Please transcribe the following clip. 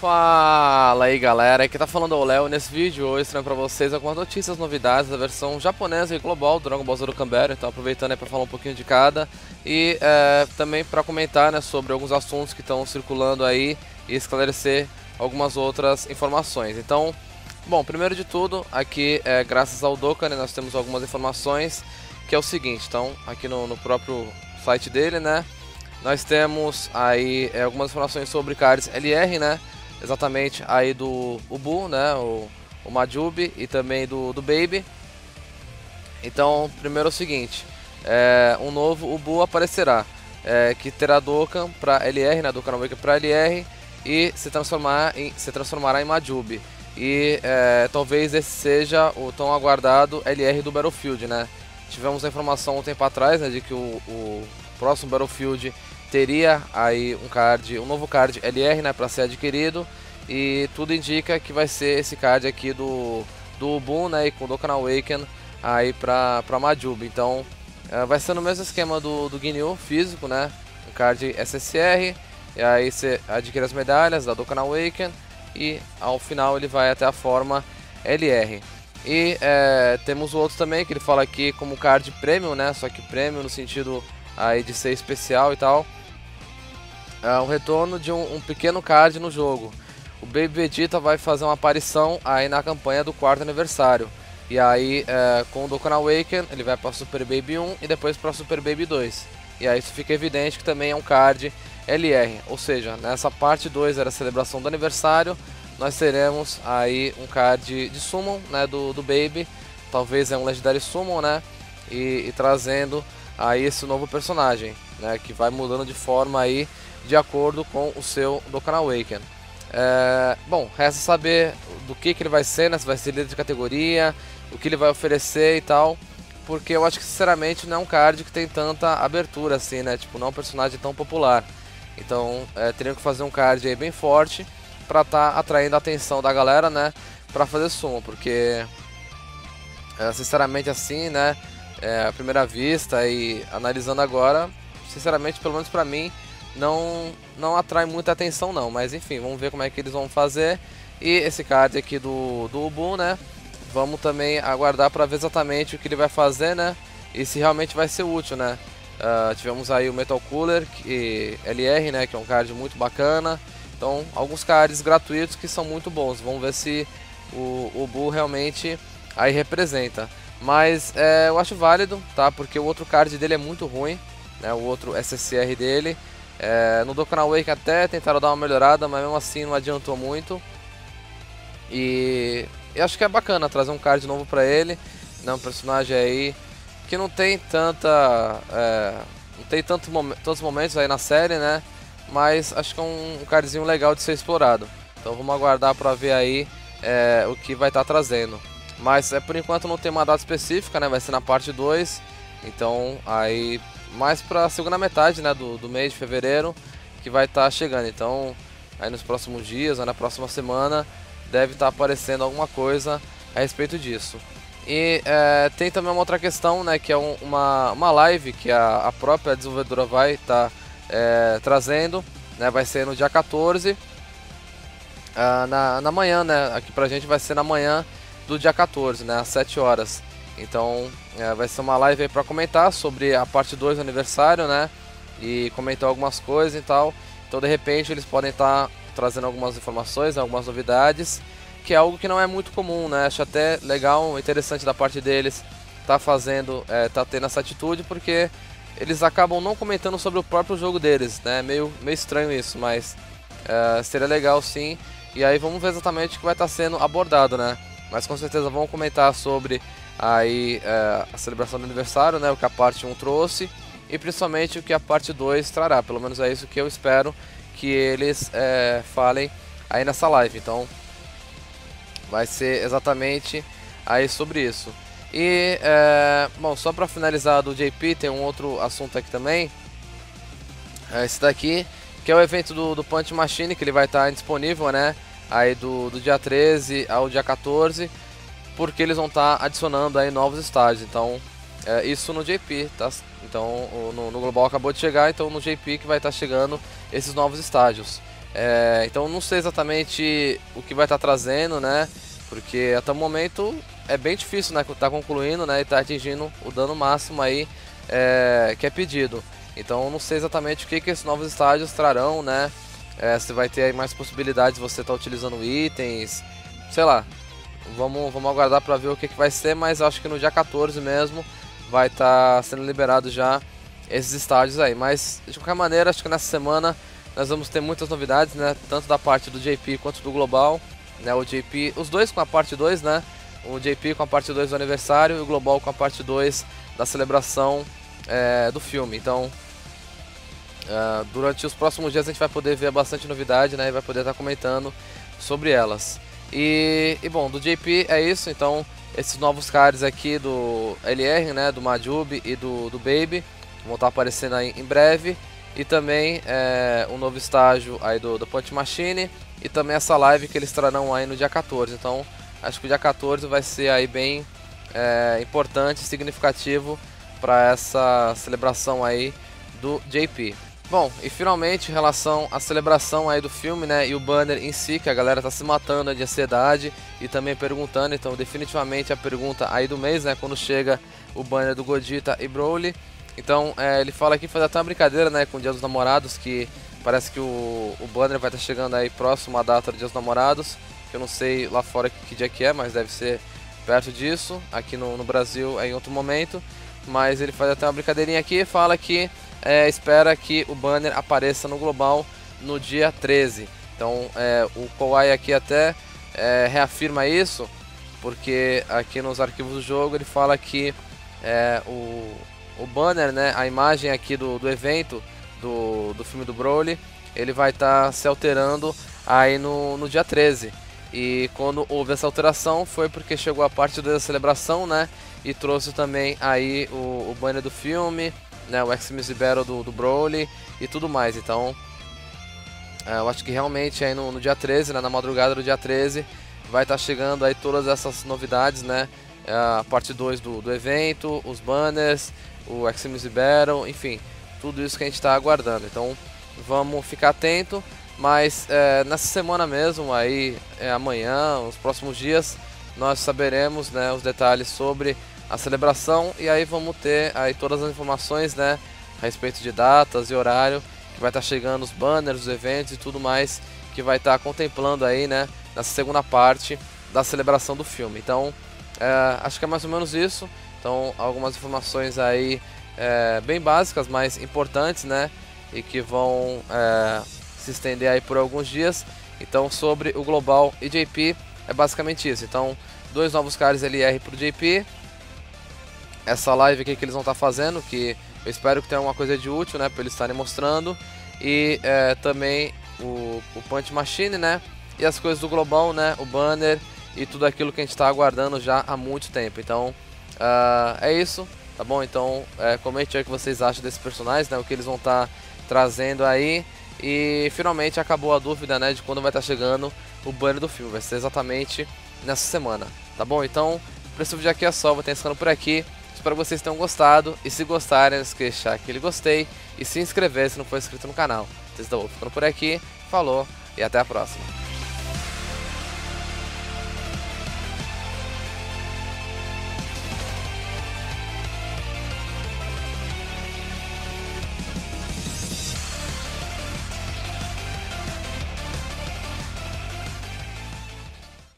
Fala aí galera, aqui tá falando o Léo. Nesse vídeo hoje trago pra vocês algumas notícias, novidades da versão japonesa e global do Dragon Ball Z Canberra, então aproveitando aí pra falar um pouquinho de cada e é, também pra comentar né, sobre alguns assuntos que estão circulando aí e esclarecer algumas outras informações. Então, bom, primeiro de tudo, aqui é, graças ao Dokkan né, nós temos algumas informações que é o seguinte, então aqui no, no próprio site dele né, nós temos aí é, algumas informações sobre cards LR né, exatamente aí do Ubu, né, o, o e também do, do Baby. Então, primeiro é o seguinte, é, um novo Ubu aparecerá, é, que terá Dokkan para LR, né, Dokkan Awakening para LR e se, transformar em, se transformará em Majubi. E é, talvez esse seja o tão aguardado LR do Battlefield, né? Tivemos a informação um tempo atrás né, de que o, o próximo Battlefield teria aí um card, um novo card LR, né, para ser adquirido e tudo indica que vai ser esse card aqui do do Ubun, né, e com Dokkan Awaken aí para para Majub. Então, uh, vai ser no mesmo esquema do do Ginyu físico, né? Um card SSR e aí você adquire as medalhas da Dokkan Awaken e ao final ele vai até a forma LR. E é, temos o outro também que ele fala aqui como card premium, né? Só que premium no sentido aí de ser especial e tal é, um retorno de um, um, pequeno card no jogo. O Baby Vegeta vai fazer uma aparição aí na campanha do quarto aniversário. E aí, é, com o Dokkan Awaken, ele vai para Super Baby 1 e depois para Super Baby 2. E aí isso fica evidente que também é um card LR. Ou seja, nessa parte 2 era a celebração do aniversário, nós teremos aí um card de Summon né, do, do Baby. Talvez é um Legendary Summon, né? E, e trazendo aí esse novo personagem, né? Que vai mudando de forma aí de acordo com o seu Dokkan Awaken. É, bom, resta saber do que, que ele vai ser, né? Se vai ser líder de categoria, o que ele vai oferecer e tal. Porque eu acho que sinceramente não é um card que tem tanta abertura assim, né? Tipo, não é um personagem tão popular. Então, é, teriam que fazer um card aí bem forte para estar tá atraindo a atenção da galera, né? Para fazer sumo, porque é, sinceramente assim, né? É, à primeira vista e analisando agora, sinceramente, pelo menos para mim, não, não atrai muita atenção não, mas enfim, vamos ver como é que eles vão fazer. E esse card aqui do, do Ubu, né, vamos também aguardar para ver exatamente o que ele vai fazer, né, e se realmente vai ser útil, né. Uh, tivemos aí o Metal Cooler que, LR, né, que é um card muito bacana. Então, alguns cards gratuitos que são muito bons. Vamos ver se o Ubu realmente aí representa. Mas é, eu acho válido, tá? Porque o outro card dele é muito ruim, né? O outro SSR dele. É, no Dokkan Wake até tentaram dar uma melhorada, mas mesmo assim não adiantou muito. E eu acho que é bacana trazer um card novo pra ele. Né, um personagem aí que não tem tanta. É, não tem tanto mom tantos momentos aí na série, né? Mas acho que é um, um cardzinho legal de ser explorado. Então vamos aguardar pra ver aí é, o que vai estar tá trazendo. Mas é, por enquanto não tem uma data específica, né? Vai ser na parte 2. Então aí mais para a segunda metade né, do, do mês de fevereiro que vai estar tá chegando. Então, aí nos próximos dias, ou na próxima semana, deve estar tá aparecendo alguma coisa a respeito disso. E é, tem também uma outra questão, né, que é um, uma, uma live que a, a própria desenvolvedora vai estar tá, é, trazendo, né, vai ser no dia 14, uh, ah, na, na manhã, né, aqui pra gente vai ser na manhã do dia 14, né, às 7 horas. Então é, vai ser uma live aí para comentar sobre a parte 2 do aniversário, né? E comentar algumas coisas e tal. Então de repente eles podem estar tá trazendo algumas informações, algumas novidades, que é algo que não é muito comum, né? Acho até legal, interessante da parte deles tá fazendo, é, tá tendo essa atitude, porque eles acabam não comentando sobre o próprio jogo deles, né? Meio, meio estranho isso, mas é, seria legal sim. E aí vamos ver exatamente o que vai estar tá sendo abordado, né? Mas com certeza vão comentar sobre aí é, a celebração do aniversário, né, o que a parte 1 trouxe e principalmente o que a parte 2 trará. Pelo menos é isso que eu espero que eles é, falem aí nessa live. Então vai ser exatamente aí sobre isso. E é, bom, só para finalizar do JP, tem um outro assunto aqui também. É esse daqui, que é o evento do, do Punch Machine, que ele vai estar disponível, né? Aí do, do dia 13 ao dia 14 porque eles vão estar tá adicionando aí novos estágios. Então, é, isso no JP, tá? Então, no, no, Global acabou de chegar, então no JP que vai estar tá chegando esses novos estágios. É, então não sei exatamente o que vai estar tá trazendo, né? Porque até o momento é bem difícil, né? Tá concluindo, né? E tá atingindo o dano máximo aí é, que é pedido. Então não sei exatamente o que, que esses novos estádios trarão, né? É, se vai ter aí mais possibilidades de você tá utilizando itens, sei lá. Vamos, vamos aguardar para ver o que, que vai ser, mas acho que no dia 14 mesmo vai estar tá sendo liberado já esses estádios aí. Mas de qualquer maneira, acho que nessa semana nós vamos ter muitas novidades, né? Tanto da parte do JP quanto do Global. Né? O JP, os dois com a parte 2, né? O JP com a parte 2 do aniversário e o Global com a parte 2 da celebração é, do filme. Então, uh, durante os próximos dias a gente vai poder ver bastante novidade, né? E vai poder estar comentando sobre elas. E, e bom, do JP é isso. Então, esses novos cards aqui do LR, né? Do Majub e do, do Baby vão estar aparecendo aí em breve. E também é, um novo estágio aí do, do Punch Machine e também essa live que eles trarão aí no dia 14. Então acho que o dia 14 vai ser aí bem é, importante, significativo para essa celebração aí do JP. Bom, e finalmente em relação à celebração aí do filme, né, e o banner em si, que a galera tá se matando de ansiedade e também perguntando, então definitivamente a pergunta aí do mês, né, quando chega o banner do Godita e Broly. Então, é, ele fala aqui, faz até uma brincadeira, né, com o Dia dos Namorados, que parece que o, o banner vai estar chegando aí próximo à data do Dia dos Namorados, que eu não sei lá fora que dia que é, mas deve ser perto disso, aqui no, no Brasil é em outro momento. Mas ele faz até uma brincadeirinha aqui e fala que é, espera que o banner apareça no global no dia 13. Então é, o Kawhi aqui até é, reafirma isso, porque aqui nos arquivos do jogo ele fala que é, o, o banner, né, a imagem aqui do, do evento do, do filme do Broly, ele vai estar tá se alterando aí no, no dia 13. E quando houve essa alteração foi porque chegou a parte da celebração, né? E trouxe também aí o, o banner do filme, né, o X-Music Battle do, do Broly e tudo mais. Então, é, eu acho que realmente aí no, no dia 13, né, na madrugada do dia 13, vai estar tá chegando aí todas essas novidades, né? É, a parte 2 do, do evento, os banners, o X-Music Battle, enfim, tudo isso que a gente está aguardando. Então, vamos ficar atento. Mas é, nessa semana mesmo, aí é, amanhã, os próximos dias, nós saberemos né, os detalhes sobre a celebração e aí vamos ter aí todas as informações, né, a respeito de datas e horário que vai estar tá chegando os banners, os eventos e tudo mais que vai estar tá contemplando aí, né, nessa segunda parte da celebração do filme. Então, é, acho que é mais ou menos isso. Então, algumas informações aí é, bem básicas, mas importantes, né, e que vão é, se estender aí por alguns dias. Então, sobre o Global e JP é basicamente isso. Então, dois novos cards LR para o JP essa live aqui que eles vão estar tá fazendo, que eu espero que tenha alguma coisa de útil, né, para eles estarem mostrando. E é, também o, o Punch Machine, né, e as coisas do Global, né, o banner e tudo aquilo que a gente está aguardando já há muito tempo. Então, uh, é isso, tá bom? Então, é, comente aí o que vocês acham desses personagens, né, o que eles vão estar tá trazendo aí. E finalmente acabou a dúvida, né, de quando vai estar tá chegando o banner do filme. Vai ser exatamente nessa semana, tá bom? Então, para esse vídeo aqui é só, vou estar encerrando por aqui. Espero que vocês tenham gostado e se gostarem, não de deixar aquele gostei e se inscrever se não for inscrito no canal. Vocês estão ficando por aqui, falou e até a próxima.